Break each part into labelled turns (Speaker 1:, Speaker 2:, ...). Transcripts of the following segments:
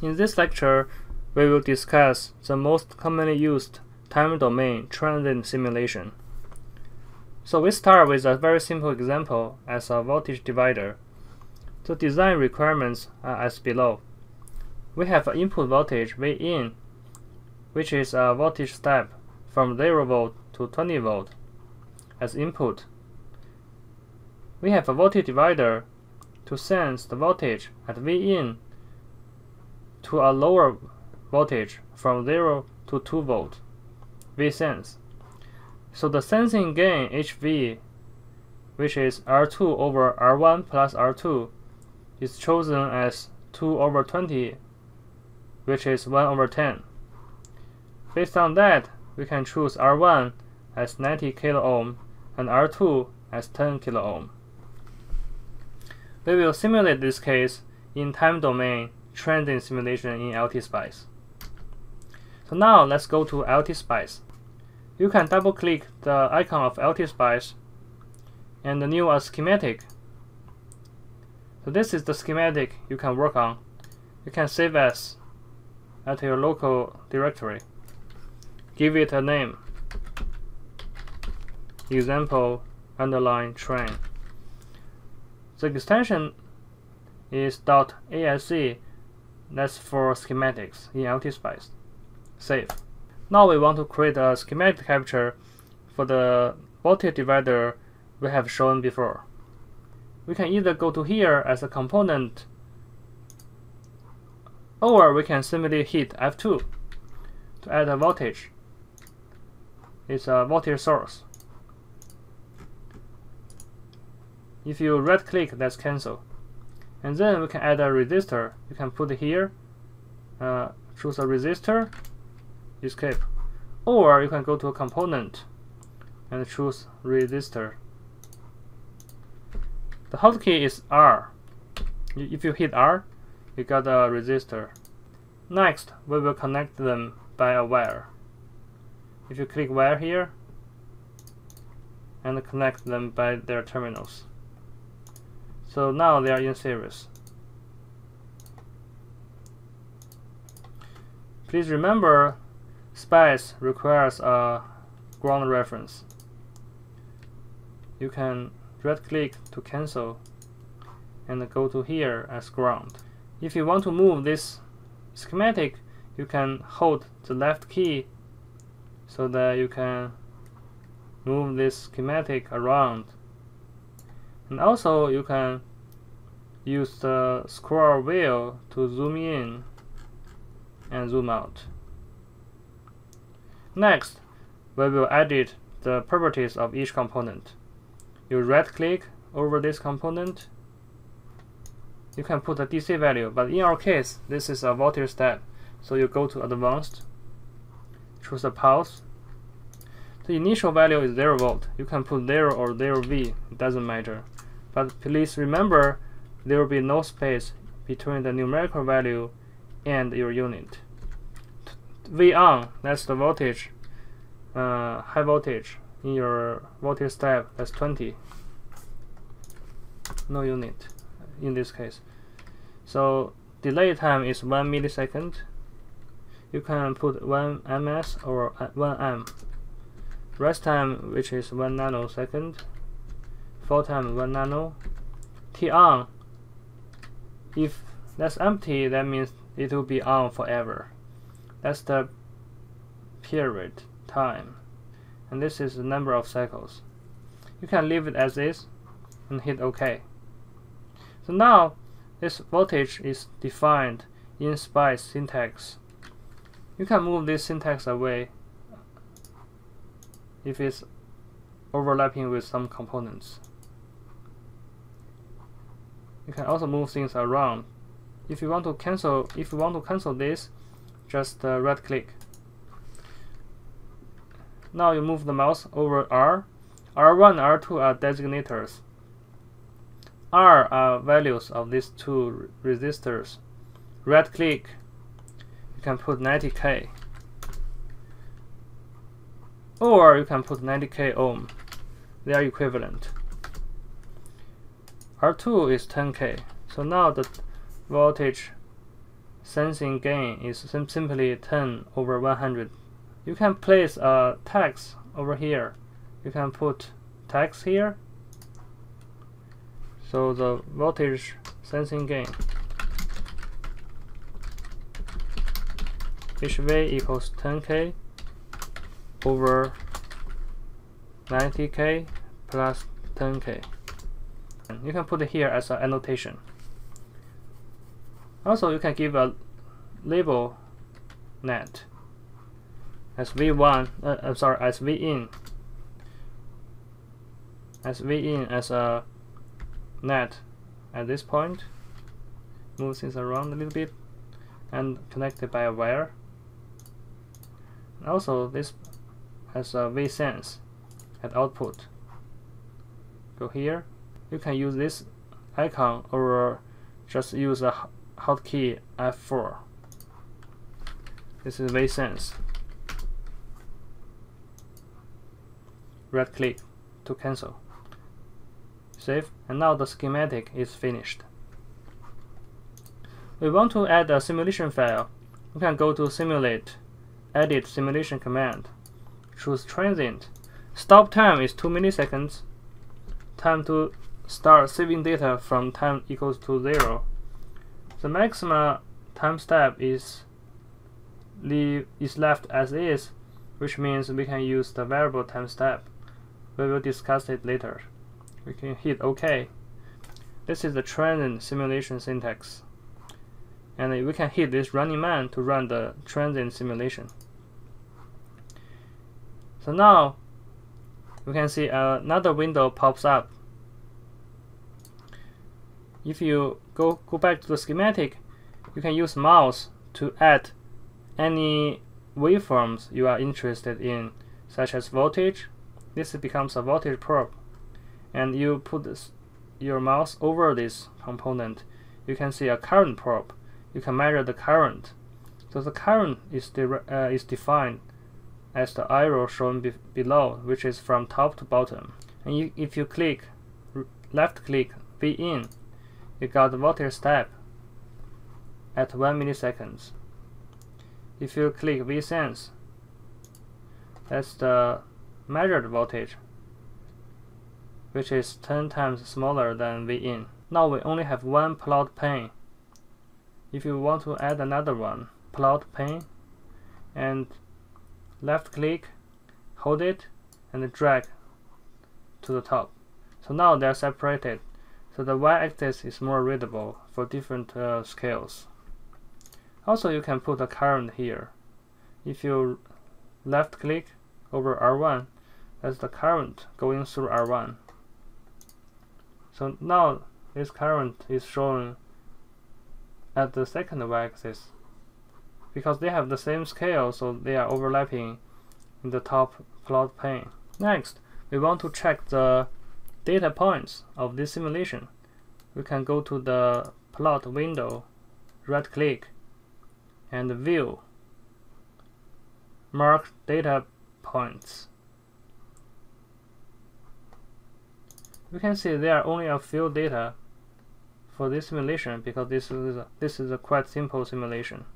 Speaker 1: In this lecture, we will discuss the most commonly used time domain transient simulation. So we start with a very simple example as a voltage divider. The design requirements are as below. We have an input voltage Vin, which is a voltage step from 0 volt to 20 volt as input. We have a voltage divider to sense the voltage at Vin to a lower voltage from 0 to 2 volt, Vsense. So the sensing gain HV, which is R2 over R1 plus R2, is chosen as 2 over 20, which is 1 over 10. Based on that, we can choose R1 as 90 kilo ohm and R2 as 10 kilo ohm. We will simulate this case in time domain transient simulation in LTSpice. So now let's go to LTSpice. You can double click the icon of LTSpice and the new a schematic. So this is the schematic you can work on. You can save as at your local directory. Give it a name. Example underline tran. The extension is .asc that's for schematics in LTSpice. Save. Now we want to create a schematic capture for the voltage divider we have shown before. We can either go to here as a component or we can simply hit F2 to add a voltage. It's a voltage source. If you right click, that's cancel. And then we can add a resistor. You can put here, uh, choose a resistor, escape. Or you can go to a component and choose resistor. The hotkey is R. If you hit R, you got a resistor. Next, we will connect them by a wire. If you click wire here, and connect them by their terminals. So now they are in series. Please remember, SPICE requires a ground reference. You can right click to cancel and go to here as ground. If you want to move this schematic, you can hold the left key so that you can move this schematic around and also you can use the scroll wheel to zoom in and zoom out. Next, we will edit the properties of each component. You right click over this component. You can put a DC value, but in our case, this is a voltage step. So you go to advanced, choose a pulse. The initial value is 0 volt. You can put 0 or 0 V, it doesn't matter. But please remember, there will be no space between the numerical value and your unit. V on, that's the voltage, uh, high voltage in your voltage step, that's 20. No unit in this case. So delay time is 1 millisecond. You can put 1 ms or 1 m. Rise time, which is 1 nanosecond fall time 1 nano. T on, if that's empty, that means it will be on forever. That's the period time. And this is the number of cycles. You can leave it as is and hit OK. So now this voltage is defined in SPICE syntax. You can move this syntax away if it's overlapping with some components. You can also move things around. If you want to cancel, if you want to cancel this, just uh, right click. Now you move the mouse over R. R1 and R2 are designators. R are values of these two resistors. Right click, you can put 90k. Or you can put 90k ohm. They are equivalent. R2 is 10k. So now the voltage sensing gain is sim simply 10 over 100. You can place a text over here. You can put text here. So the voltage sensing gain HV equals 10k over 90k plus 10k. And you can put it here as an annotation. Also, you can give a label net as v1, uh, I'm sorry, as v in, as v in as a net at this point. Move things around a little bit and connect it by a wire. Also, this has a vsense at output. Go here. You can use this icon or just use a hotkey F4. This is vsense. Right click to cancel. Save, and now the schematic is finished. We want to add a simulation file. We can go to Simulate, Edit Simulation command. Choose Transient. Stop time is 2 milliseconds. Time to start saving data from time equals to 0. The maximum time step is leave is left as is, which means we can use the variable time step. We will discuss it later. We can hit OK. This is the transient simulation syntax. And we can hit this running man to run the transient simulation. So now we can see another window pops up. If you go, go back to the schematic, you can use mouse to add any waveforms you are interested in, such as voltage. This becomes a voltage probe. And you put this, your mouse over this component, you can see a current probe. You can measure the current. So the current is, de uh, is defined as the arrow shown be below, which is from top to bottom. And you, if you click left click V in, you got voltage step at 1 milliseconds. If you click Vsense, that's the measured voltage, which is 10 times smaller than V in. Now we only have one plot pane. If you want to add another one, plot pane, and left click, hold it, and drag to the top. So now they're separated. So the y-axis is more readable for different uh, scales. Also, you can put a current here. If you left click over R1, that's the current going through R1. So now this current is shown at the second y-axis because they have the same scale so they are overlapping in the top plot pane. Next, we want to check the data points of this simulation. We can go to the plot window, right click, and view, mark data points. We can see there are only a few data for this simulation because this is a, this is a quite simple simulation.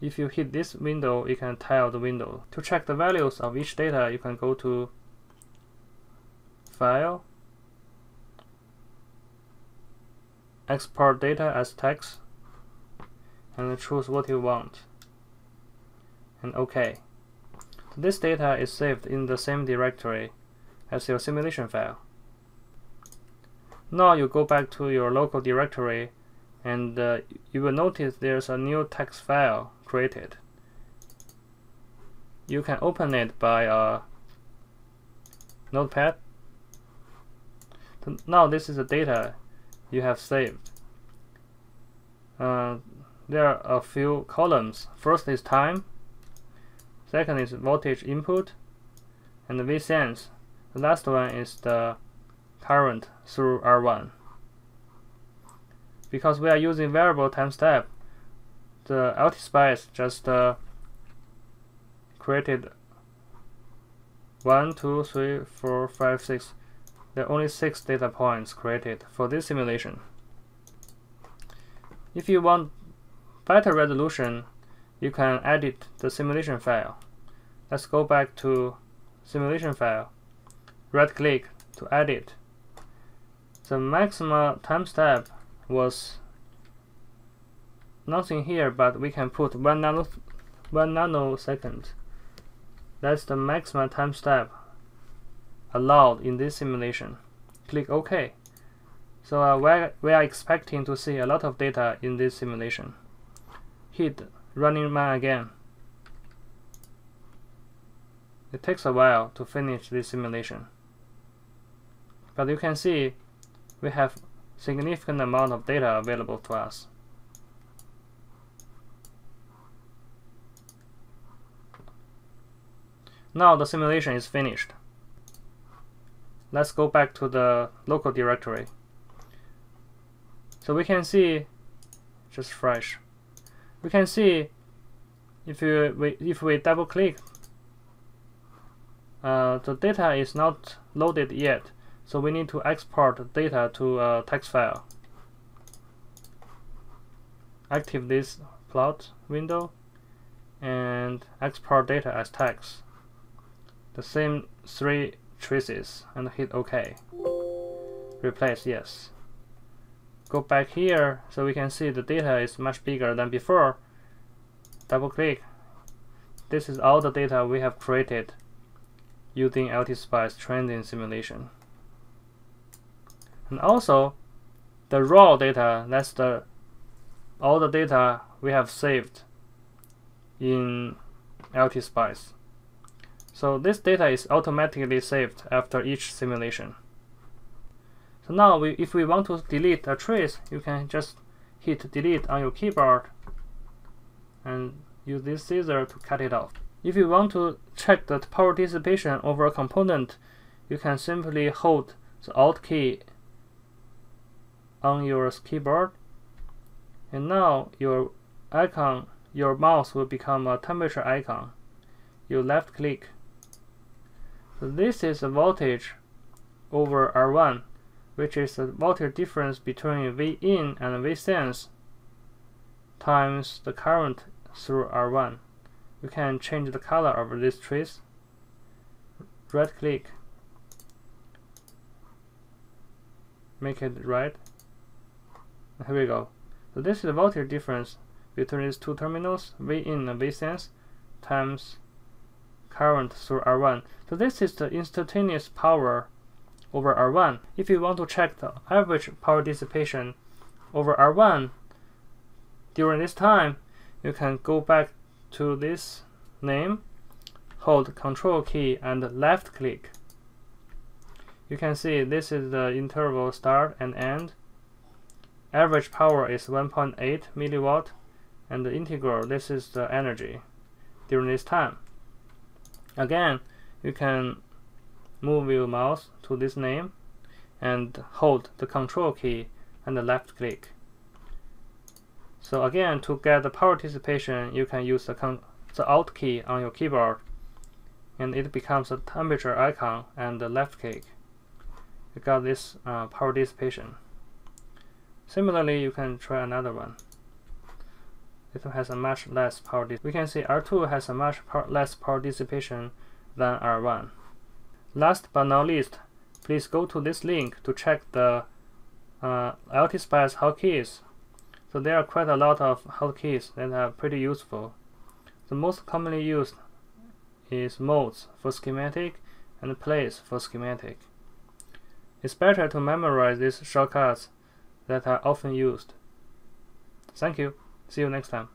Speaker 1: If you hit this window, you can tile the window. To check the values of each data, you can go to File, Export data as text, and choose what you want. And OK. This data is saved in the same directory as your simulation file. Now you go back to your local directory and uh, you will notice there's a new text file created. You can open it by a notepad. Now this is the data you have saved. Uh, there are a few columns. First is time, second is voltage input, and the Vsense. The last one is the current through R1. Because we are using variable time step, the LTSpice just uh, created 1, 2, 3, 4, 5, 6. There are only 6 data points created for this simulation. If you want better resolution, you can edit the simulation file. Let's go back to simulation file. Right click to edit. The maximum time step was nothing here, but we can put one nano one nanosecond. That's the maximum time step allowed in this simulation. Click OK. So uh, we're, we are expecting to see a lot of data in this simulation. Hit running man again. It takes a while to finish this simulation. But you can see we have significant amount of data available to us. Now the simulation is finished. Let's go back to the local directory. So we can see, just fresh, we can see if we, if we double click, uh, the data is not loaded yet. So we need to export data to a text file. Active this plot window and export data as text. The same three traces and hit OK. Replace yes. Go back here so we can see the data is much bigger than before. Double click. This is all the data we have created using LTSpice trending simulation. And also the raw data that's the all the data we have saved in LTSpice so this data is automatically saved after each simulation so now we, if we want to delete a trace, you can just hit delete on your keyboard and use this scissor to cut it off. If you want to check the power dissipation over a component, you can simply hold the Alt key on your keyboard and now your icon, your mouse will become a temperature icon. You left click. So this is the voltage over R1 which is the voltage difference between V in and V sense times the current through R1. You can change the color of this trace. Right click, make it red. Here we go. So this is the voltage difference between these two terminals, V in and V sense, times current through R1. So this is the instantaneous power over R1. If you want to check the average power dissipation over R1 during this time, you can go back to this name, hold Control key and left click. You can see this is the interval start and end. Average power is 1.8 milliwatt and the integral, this is the energy during this time. Again, you can move your mouse to this name and hold the control key and the left click. So again, to get the power dissipation, you can use the, the Alt key on your keyboard and it becomes a temperature icon and the left click. You got this uh, power dissipation. Similarly, you can try another one. It has a much less power. We can see R2 has a much less power dissipation than R1. Last but not least, please go to this link to check the uh, LTSpice hotkeys. So there are quite a lot of hotkeys that are pretty useful. The most commonly used is modes for schematic and place for schematic. It's better to memorize these shortcuts that are often used. Thank you. See you next time.